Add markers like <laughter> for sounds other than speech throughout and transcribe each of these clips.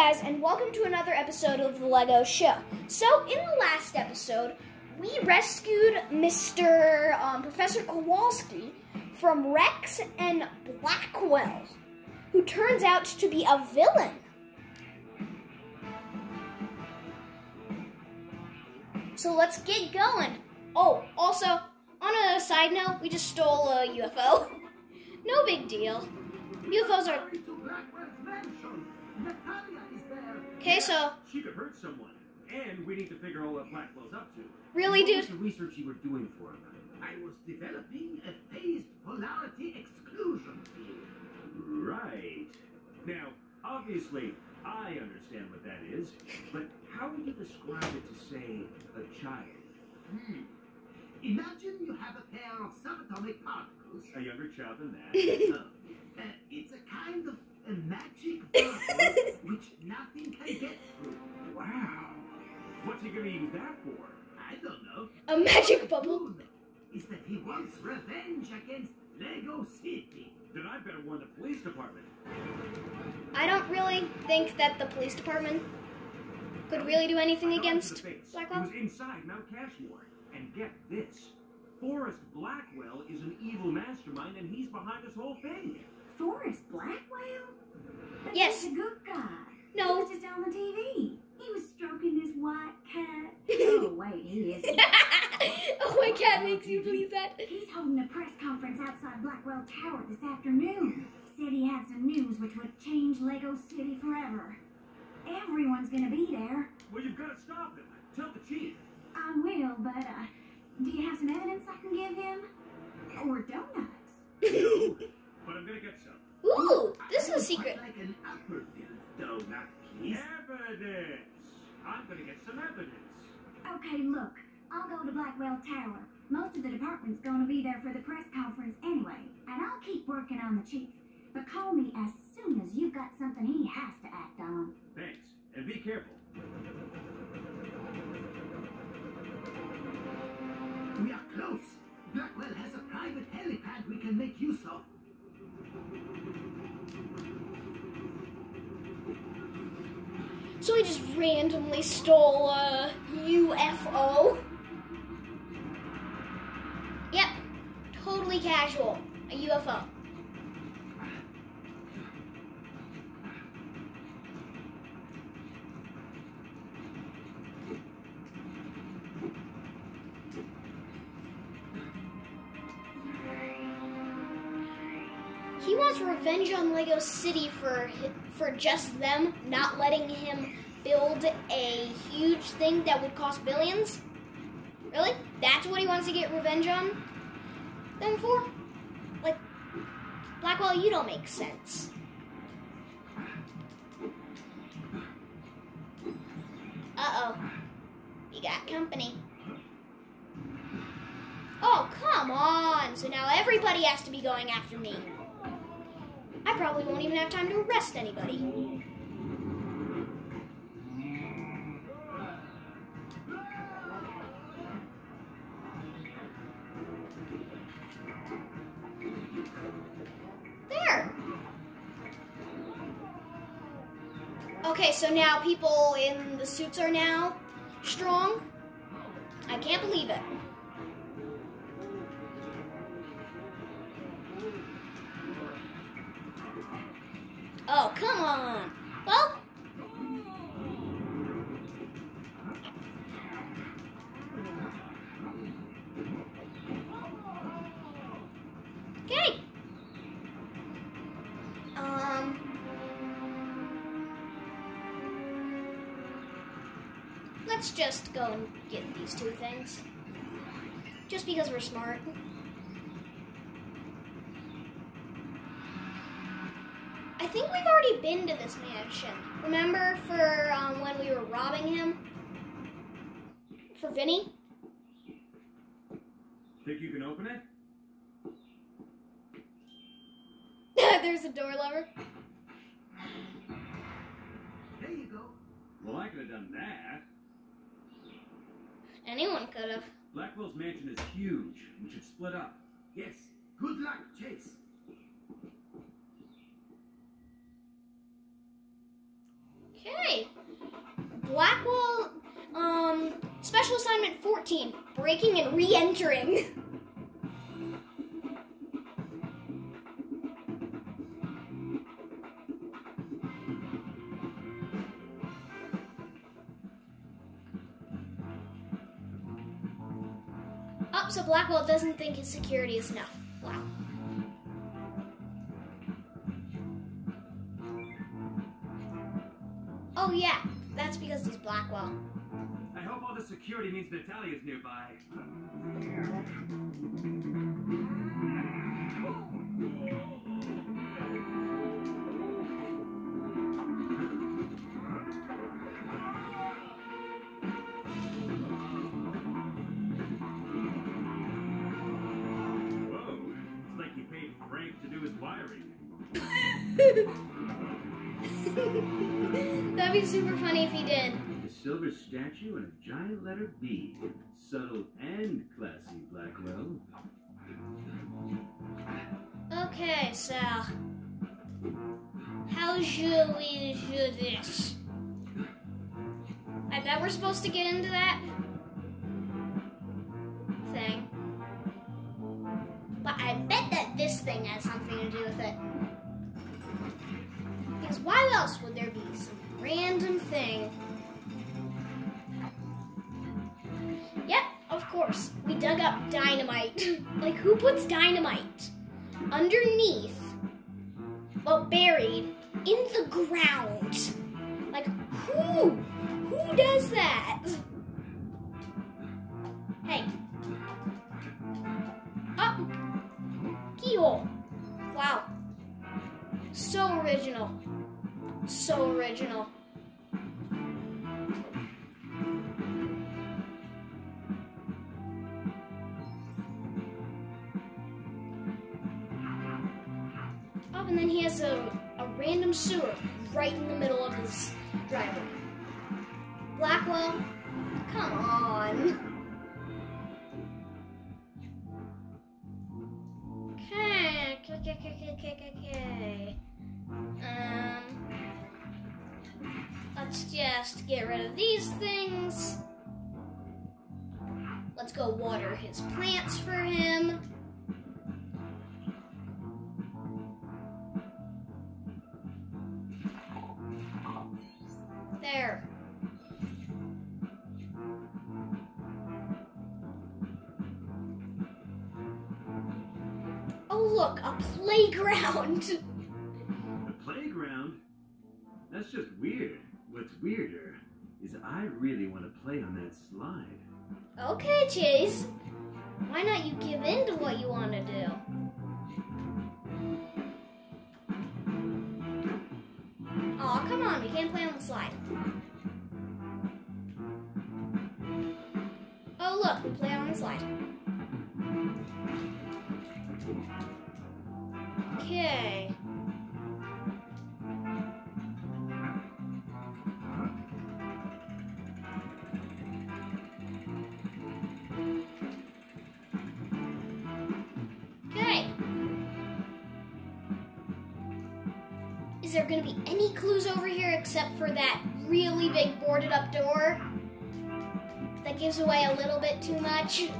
guys, and welcome to another episode of the Lego Show. So, in the last episode, we rescued Mr. Um, Professor Kowalski from Rex and Blackwell, who turns out to be a villain. So let's get going. Oh, also, on a side note, we just stole a UFO. <laughs> no big deal. UFOs are Okay, so she could hurt someone, and we need to figure out what Blackwell's up to. really, dude? the research you were doing for him? I was developing a phased polarity exclusion field. Right. Now, obviously, I understand what that is, but how would you describe it to, say, a child? Hmm. Imagine you have a pair of subatomic particles. <laughs> A younger child than that? Uh, <laughs> uh, it's a kind of a magic bubble which nothing can get through. wow. What's he gonna use that for? I don't know. A magic bubble. Is that he wants revenge against Lego City. Then I better warn the police department. I don't really think that the police department could really do anything I got him to against the face. Blackwell. He was inside Mount Cashmore. And get this. Forrest Blackwell is an evil mastermind, and he's behind this whole thing. Forrest Blackwell? But Yes. He's a good guy. He No. was just on the TV. He was stroking this white cat. <laughs> oh, wait, he isn't. oh my god, makes you believe that. He's holding a press conference outside Blackwell Tower this afternoon. Said he had some news which would change Lego City forever. Everyone's gonna be there. Well, you've got to stop him. Tell the chief. I will, but, uh, do you have some evidence I can give him? Or donuts? No, <laughs> but I'm gonna get some. Ooh, this is a would secret. quite like an Upperville donut, please. Evidence. I'm gonna get some evidence. Okay, look, I'll go to Blackwell Tower. Most of the department's gonna be there for the press conference anyway, and I'll keep working on the chief. But call me as soon as you've got something he has to act on. Thanks, and be careful. We are close. Blackwell has a private helipad we can make use of. So we just randomly stole a UFO. Yep, totally casual. A UFO. City for for just them not letting him build a huge thing that would cost billions. Really? That's what he wants to get revenge on them for? Like Blackwell, you don't make sense. Uh-oh. We got company. Oh, come on! So now everybody has to be going after me. I probably won't even have time to arrest anybody. There. Okay, so now people in the suits are now strong. I can't believe it. Oh, come on. Well, okay. Um. Let's just go and get these two things. Just because we're smart. I think we've already been to this mansion. Remember for um, when we were robbing him? For Vinny? Think you can open it? <laughs> There's a door lever. There you go. Well, I could have done that. Anyone could have. Blackwell's mansion is huge. We should split up. Yes. Good luck, Chase. Okay. Blackwell, um, special assignment 14, breaking and re-entering. Up, so Blackwell doesn't think his security is enough. Security means Natalia's nearby. Frank to do his wiring. <laughs> That'd be super funny if he did. Silver statue and a giant letter B. Subtle and classy, Blackwell. Okay, so how should we do this? I bet we're supposed to get into that thing. But I bet that this thing has something to do with it. Because why else would there be some random thing? We dug up dynamite. <clears throat> like, who puts dynamite underneath, well, buried in the ground? Like, who? Who does that? Hey. Up. Keyhole. Wow. So original. So original. Sewer right in the middle of his driveway. Blackwell, come on. Okay, okay, okay, okay, okay, okay, okay. Um, let's just get rid of these things. Let's go water his plants for him. On that slide. Okay, Chase. Why not you give in to what you want to do? Aw, come on, we can't play on the slide. Oh, look, we play on the slide. Is there gonna be any clues over here except for that really big boarded up door? That gives away a little bit too much.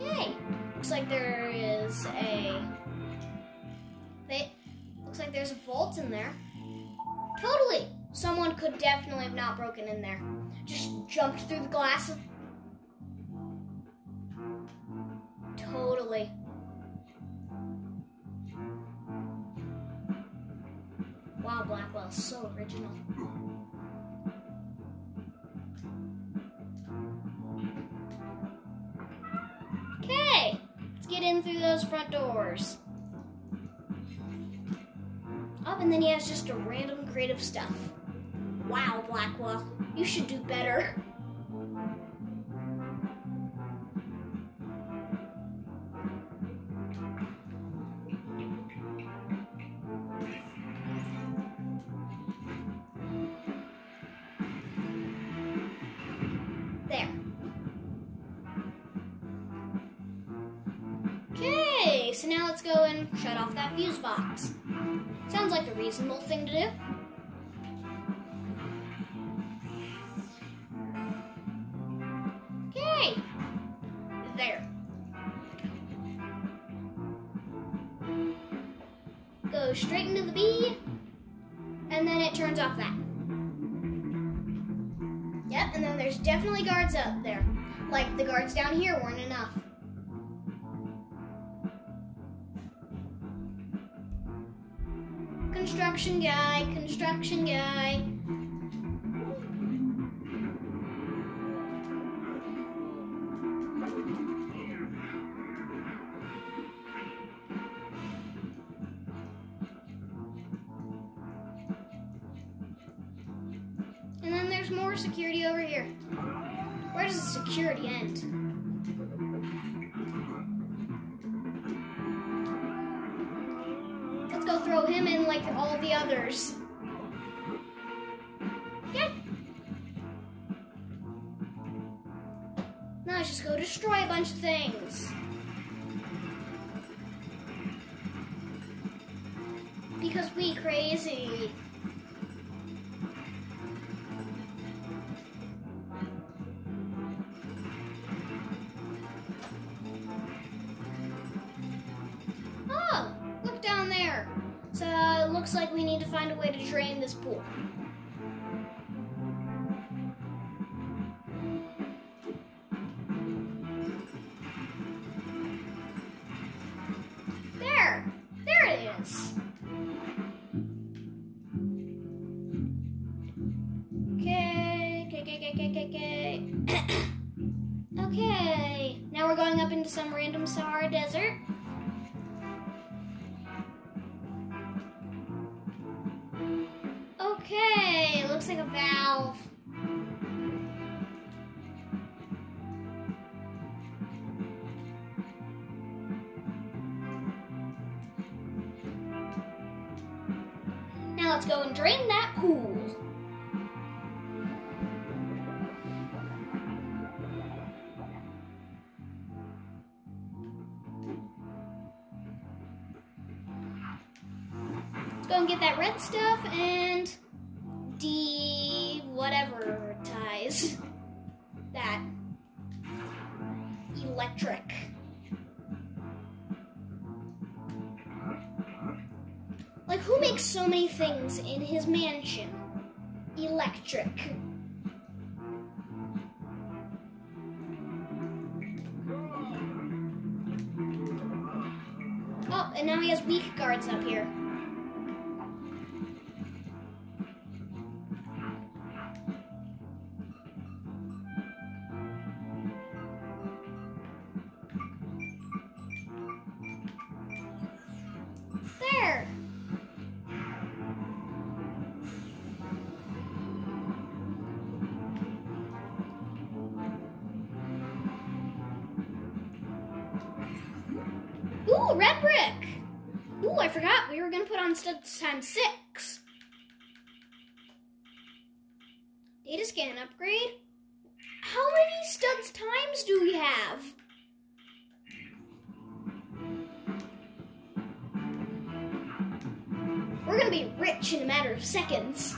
Okay. Looks like there is a. They, looks like there's a vault in there. Totally. Someone could definitely have not broken in there. Just jumped through the glass. Totally. Wow, Blackwell's so original. Okay, let's get in through those front doors. Up, and then he has just a random creative stuff. Wow, Blackwell, you should do better. <laughs> reasonable thing to do. Okay, There. Go straight into the bee, and then it turns off that. Yep, and then there's definitely guards up there. Like, the guards down here weren't enough. Construction guy, construction guy. And then there's more security over here. Where does the security end? Like all the others. Yeah. Now let's just go destroy a bunch of things. Because we crazy. Looks like we need to find a way to drain this pool. Okay, looks like a valve. Now let's go and drain that pool. Let's go and get that red stuff and electric. Like who makes so many things in his mansion? Electric. Oh, and now he has weak guards up here. Ooh, red brick. Ooh, I forgot we were gonna put on studs times six. Data scan upgrade. How many studs times do we have? We're gonna be rich in a matter of seconds.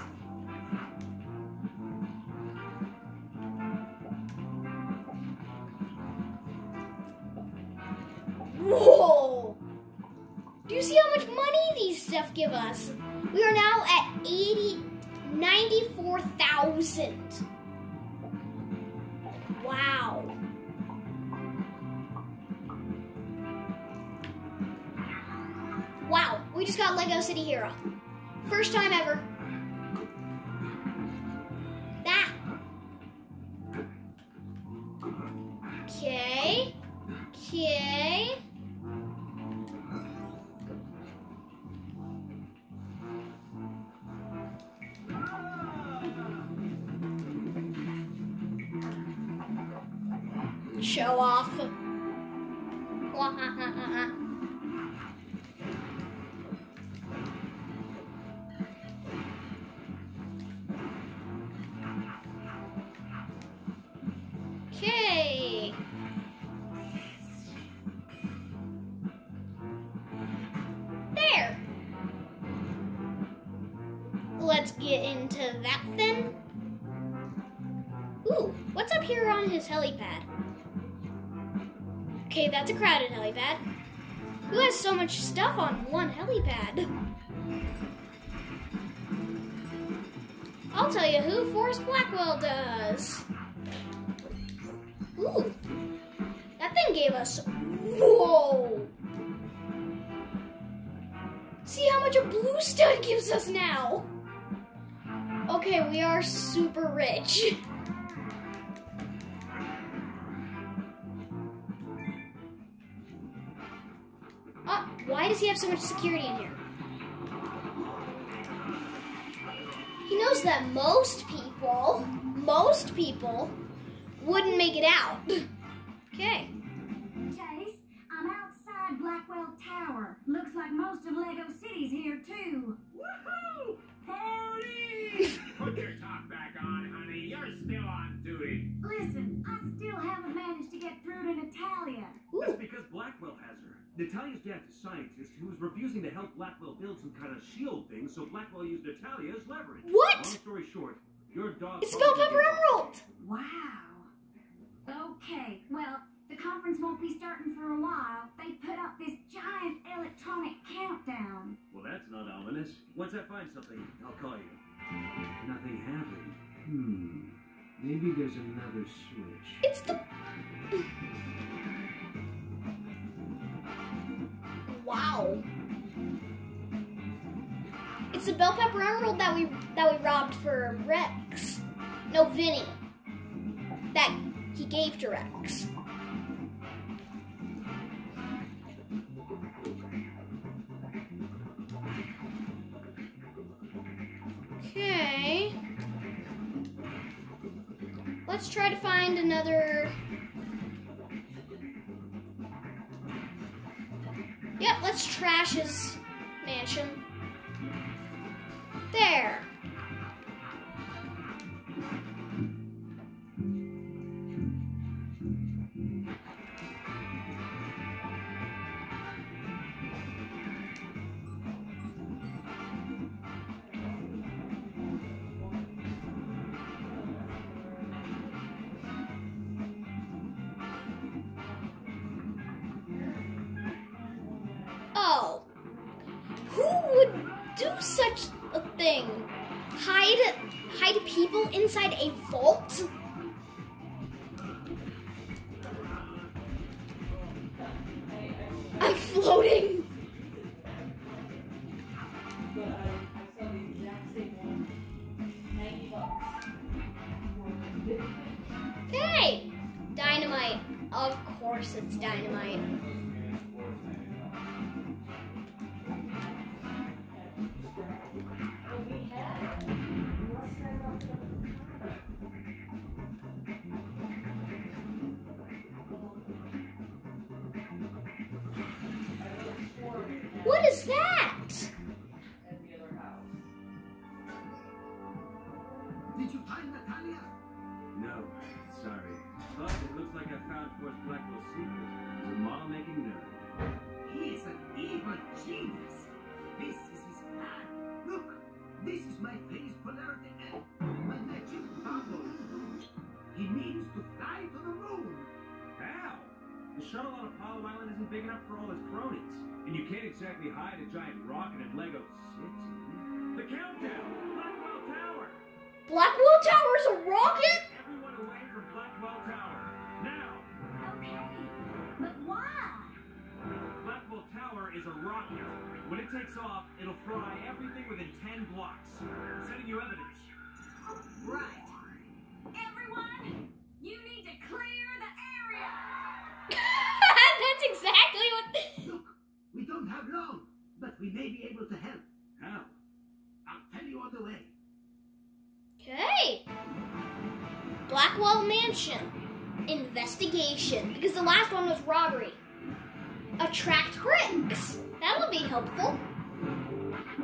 Whoa! Do you see how much money these stuff give us? We are now at 80, 94,000. Wow. Wow, we just got Lego City Hero. First time ever. Show off. <laughs> Okay, that's a crowded helipad. Who has so much stuff on one helipad? I'll tell you who Forrest Blackwell does. Ooh, that thing gave us, whoa. See how much a blue stud gives us now. Okay, we are super rich. <laughs> he have so much security in here? He knows that most people, most people, wouldn't make it out. <clears throat> Okay. Chase, I'm outside Blackwell Tower. Looks like most of Lego City's here too. Blackwell used Natalia as leverage. What? Long story short, your dog. It's Bell Pepper Emerald. Wow. Okay, well, the conference won't be starting for a while. They put up this giant electronic countdown. Well, that's not ominous. Once I find something, I'll call you. Nothing happened. Hmm. Maybe there's another switch. It's the. It's the bell pepper emerald that we that we robbed for Rex. No, Vinny. That he gave to Rex. Okay. Let's try to find another. Yep, let's trash his thing? Hide hide people inside a vault? Is that? For all his cronies. And you can't exactly hide a giant rocket in Lego City. The countdown! Blackwell Tower! Blackwell Tower's a rocket? Everyone away from Blackwell Tower. Now! Okay, but why? Blackwell Tower is a rocket. When it takes off, it'll fry everything within 10 blocks. Sending you evidence. Right. Everyone, you need to clear the area. That's exactly what. <laughs> Look, we don't have long, but we may be able to help. How? I'll tell you on the way. Okay. Blackwell Mansion. Investigation. Because the last one was robbery. Attract bricks. That'll be helpful.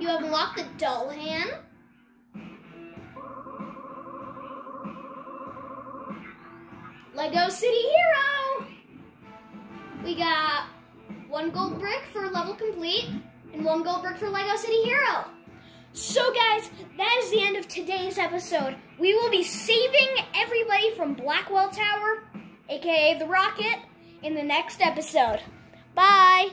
You have unlocked the doll hand. Lego City Hero. We got one gold brick for level complete and one gold brick for Lego City Hero. So, guys, that is the end of today's episode. We will be saving everybody from Blackwell Tower, aka the rocket, in the next episode. Bye.